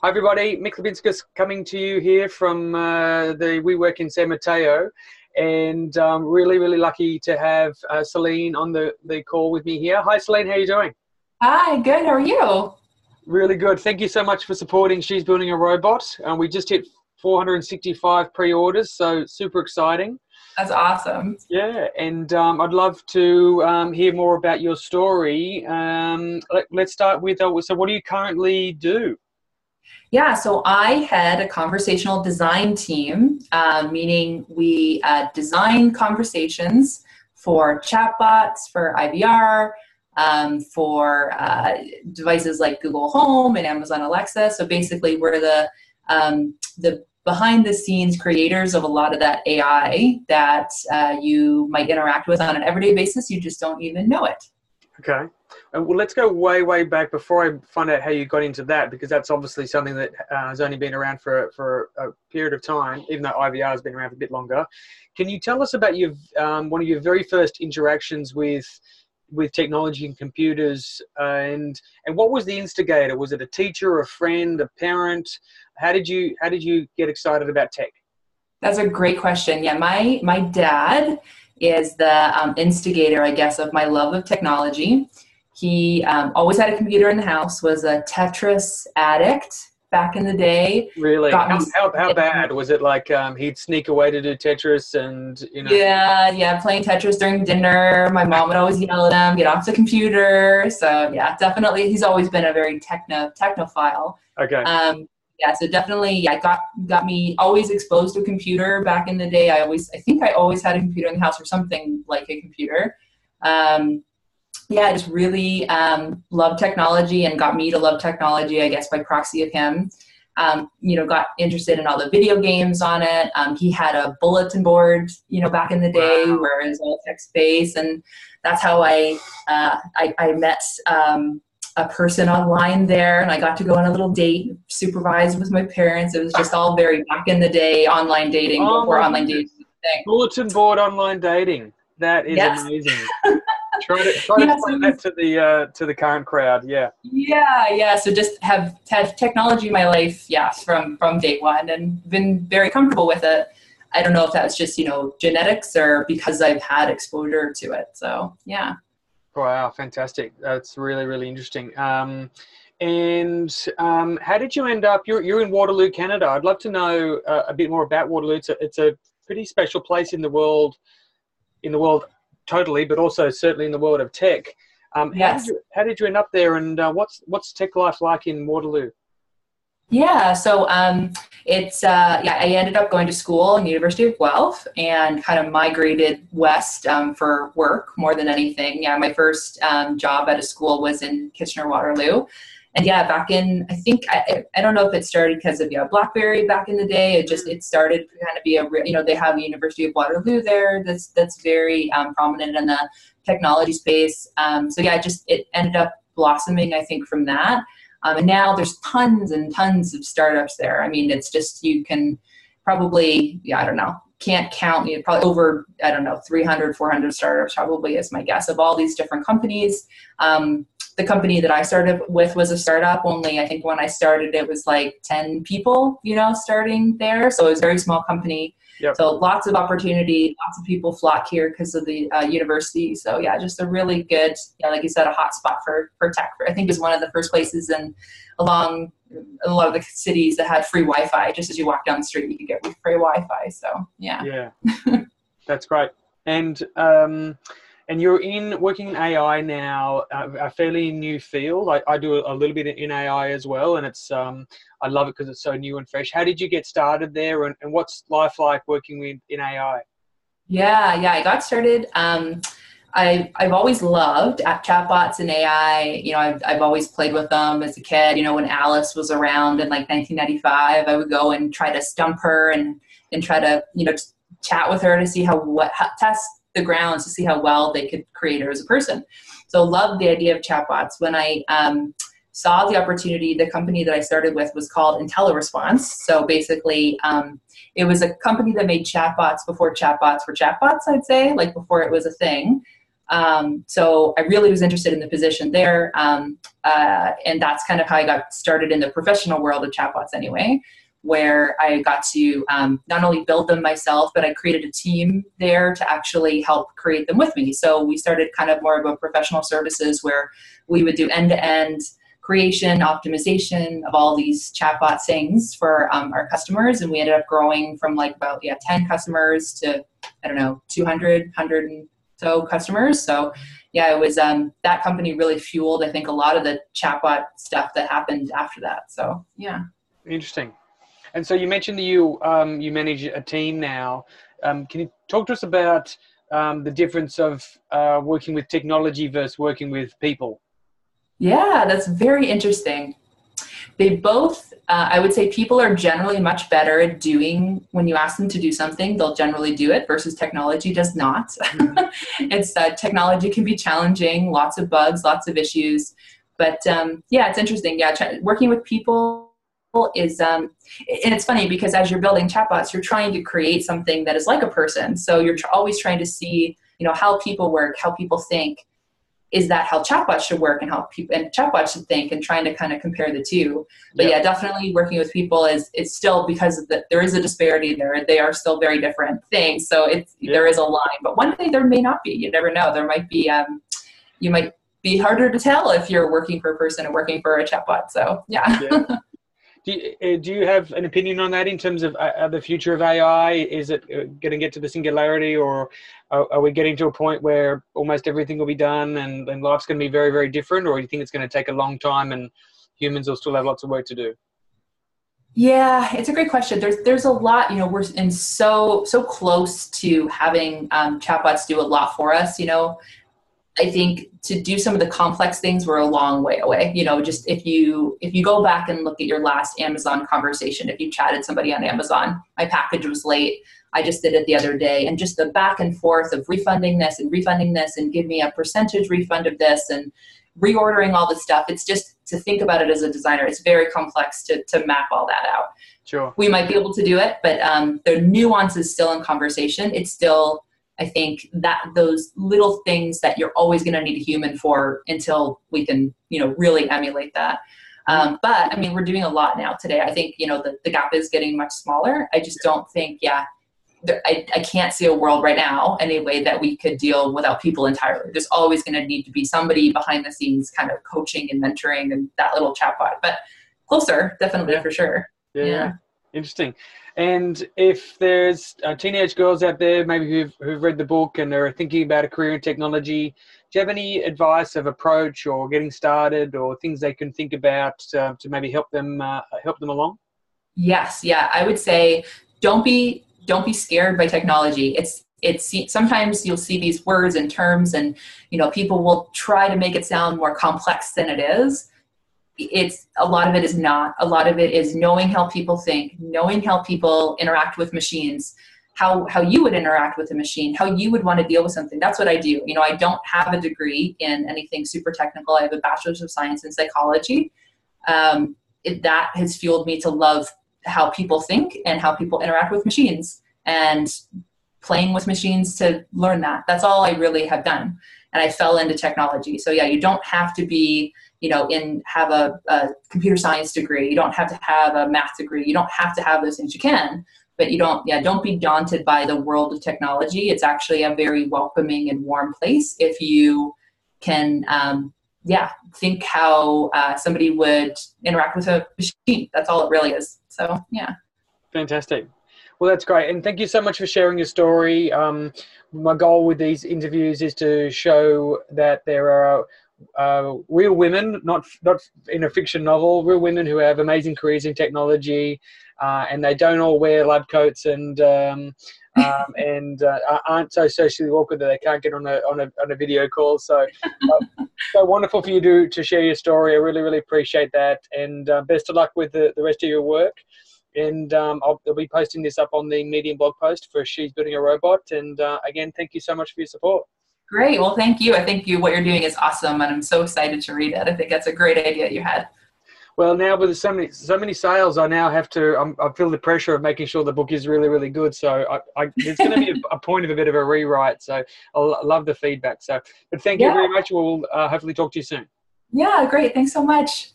Hi, everybody. Mick Liubinskas coming to you here from uh, the WeWork in San Mateo. And um, really, really lucky to have uh, Celene on the, the call with me here. Hi, Celene. How are you doing? Hi, good. How are you? Really good. Thank you so much for supporting She's Building a Robot. And uh, we just hit 465 pre-orders, so super exciting. That's awesome. Yeah, and um, I'd love to um, hear more about your story. Um, let, us start with uh, so, what do you currently do? Yeah, so I had a conversational design team, uh, meaning we uh, design conversations for chatbots, for IVR, um, for uh, devices like Google Home and Amazon Alexa. So basically, we're the um, the behind the scenes creators of a lot of that AI that uh, you might interact with on an everyday basis. You just don't even know it. Okay. And well, let's go way, way back before I find out how you got into that, because that's obviously something that uh, has only been around for, for a period of time, even though IVR has been around for a bit longer. Can you tell us about your um, one of your very first interactions with with technology and computers, uh, and and what was the instigator? Was it a teacher, a friend, a parent? How did you how did you get excited about tech? That's a great question. Yeah, my my dad is the um, instigator, I guess, of my love of technology. He um, always had a computer in the house, was a Tetris addict back in the day. Really? How, how, how, bad? Was it like um, he'd sneak away to do Tetris and, you know? Yeah, yeah, playing Tetris during dinner. My mom would always yell at him, get off the computer. So, yeah, definitely. He's always been a very techno technophile. Okay. Um, yeah, so definitely, yeah, got got me always exposed to a computer back in the day. I always, I think I always had a computer in the house or something like a computer. Um, yeah, I just really um, loved technology and got me to love technology, I guess, by proxy of him. Um, you know, got interested in all the video games on it. Um, he had a bulletin board, you know, back in the day wow. where it was all text based, and that's how I uh, I, I, met um, a person online there, and I got to go on a little date, supervised with my parents. It was just all very back in the day, online dating oh before online dating. Bulletin board online dating. That is yes. amazing. try to try yeah, to explain that to the uh, to the current crowd. Yeah. Yeah, yeah. So just have had technology in my life, yes, from from day one, and been very comfortable with it. I don't know if that's just you know genetics or because I've had exposure to it. So yeah. Wow, fantastic! That's really really interesting. Um, and um, how did you end up? You're you're in Waterloo, Canada. I'd love to know uh, a bit more about Waterloo. It's a, it's a pretty special place in the world in the world totally, but also certainly in the world of tech. Um, yes. How did, you, how did you end up there, and uh, what's what's tech life like in Waterloo? Yeah, so um, it's uh, yeah. I ended up going to school in the University of Guelph and kind of migrated west um, for work more than anything. Yeah, my first um, job at a school was in Kitchener Waterloo, and yeah, back in I think I, I don't know if it started because of yeah BlackBerry back in the day. It just it started to kind of be a you know they have the University of Waterloo there. That's that's very um, prominent in the technology space. Um, so yeah, it just it ended up blossoming I think from that. Um, and now there's tons and tons of startups there. I mean, it's just you can probably yeah I don't know can't count you know, probably over i don't know 300 400 startups probably is my guess of all these different companies um, the company that I started with was a startup. Only I think when I started, it was like 10 people, you know, starting there. So it was a very small company. Yep. So lots of opportunity, lots of people flock here because of the uh, university. So yeah, just a really good, yeah, like you said, a hot spot for for tech. I think is one of the first places in along a lot of the cities that had free Wi-Fi. Just as you walk down the street, you could get free Wi-Fi. So yeah. Yeah, that's great. And um, and you're in working in AI now, a fairly new field. I, I do a, little bit in AI as well, and it's um, I love it because it's so new and fresh. How did you get started there, and, and what's life like working with in AI? Yeah, yeah, I got started. Um, I, I've always loved chatbots and AI. You know, I've, I've always played with them as a kid. You know, when Alice was around in like 1995, I would go and try to stump her and, and try to, you know, chat with her to see how, what, how, test the grounds to see how well they could create her as a person. So love the idea of chatbots. When I um, saw the opportunity, the company that I started with was called IntelliResponse. So basically, um, it was a company that made chatbots before chatbots were chatbots, I'd say, like before it was a thing. Um, so I really was interested in the position there. Um, uh, and that's kind of how I got started in the professional world of chatbots anyway, where I got to um, not only build them myself, but I created a team there to actually help create them with me. So we started kind of more of a professional services where we would do end to end creation, optimization of all these chatbot things for um, our customers. And we ended up growing from like about, yeah, 10 customers to, I don't know, 200, 100 and so customers. So yeah, it was, um, that company really fueled, I think, a lot of the chatbot stuff that happened after that. So yeah. Interesting. And so you mentioned that you, um, you manage a team now. Um, can you talk to us about um, the difference of uh, working with technology versus working with people? Yeah, that's very interesting. They both, uh, I would say, people are generally much better at doing when you ask them to do something, they'll generally do it versus technology does not. It's uh, technology can be challenging, lots of bugs, lots of issues. But um, yeah, it's interesting. Yeah, working with people is um, and it's funny because as you're building chatbots you're trying to create something that is like a person. So you're tr- always trying to see you know how people work how people think. Is that how chatbots should work and how people and chatbots should think and trying to kind of compare the two. But yeah, yeah definitely working with people is it's still because the, there is a disparity there. They are still very different things. So it's yeah. there is a line. But one day there may not be. You never know. There might be um, you might be harder to tell if you're working for a person and working for a chatbot. So yeah, yeah. Do you, uh, do you have an opinion on that in terms of uh, the future of AI? Is it uh, going to get to the singularity, or are, are, we getting to a point where almost everything will be done and, and life's going to be very, very different, or do you think it's going to take a long time and humans will still have lots of work to do? Yeah, it's a great question. There's there's a lot. You know, we're in so so close to having um, chatbots do a lot for us. You know, I think to do some of the complex things, we're a long way away. You know, just if you if you go back and look at your last Amazon conversation, if you chatted somebody on Amazon, my package was late. I just did it the other day, and just the back and forth of refunding this and refunding this, and give me a percentage refund of this, and reordering all this stuff. It's just to think about it as a designer. It's very complex to to map all that out. Sure. We might be able to do it, but um, the nuance is still in conversation. It's still I think that those little things that you're always going to need a human for until we can, you know, really emulate that. Um, but I mean, we're doing a lot now today. I think, you know, the, the gap is getting much smaller. I just don't think, yeah, there, I, I can't see a world right now anyway that we could deal without people entirely. There's always going to need to be somebody behind the scenes kind of coaching and mentoring and that little chatbot, but closer, definitely for sure. yeah. yeah. Interesting. And if there's uh, teenage girls out there, maybe who've, who've read the book and are thinking about a career in technology, do you have any advice of approach or getting started or things they can think about uh, to maybe help them uh, help them along? Yes, yeah, I would say don't be don't be scared by technology. It's it's sometimes you'll see these words and terms and you know people will try to make it sound more complex than it is it's a lot of it is not. A lot of it is knowing how people think knowing how people interact with machines how how you would interact with a machine how you would want to deal with something. That's what i do. You know i don't have a degree in anything super technical. I have a bachelor's of science in psychology. Um, it, that has fueled me to love how people think and how people interact with machines and playing with machines to learn that. That's all i really have done. And i fell into technology. So yeah you don't have to be you know in have a, a, computer science degree. You don't have to have a math degree. You don't have to have those things. You can but you don't yeah don't be daunted by the world of technology. It's actually a very welcoming and warm place if you can um, yeah think how uh, somebody would interact with a machine. That's all it really is. So yeah. Fantastic. Well that's great. And thank you so much for sharing your story. Um, my goal with these interviews is to show that there are uh, real women, not not in a fiction novel, real women who have amazing careers in technology, uh, and they don't all wear lab coats and um, um, and uh, aren't so socially awkward that they can't get on a on a, on a video call. So, uh, so wonderful for you to to share your story. I really really appreciate that, and uh, best of luck with the, the rest of your work. And um, I'll, I'll, be posting this up on the Medium blog post for She's Building a Robot. And uh, again, thank you so much for your support. Great. Well, thank you. I think you what you're doing is awesome, and I'm so excited to read it. I think that's a great idea you had. Well, now with so many so many sales, I now have to. I'm, i feel the pressure of making sure the book is really really good. So I, I, it's going to be a, a, point of a bit of a rewrite. So I love the feedback. So, but thank you very much. We'll uh, hopefully talk to you soon. Yeah, great. Thanks so much.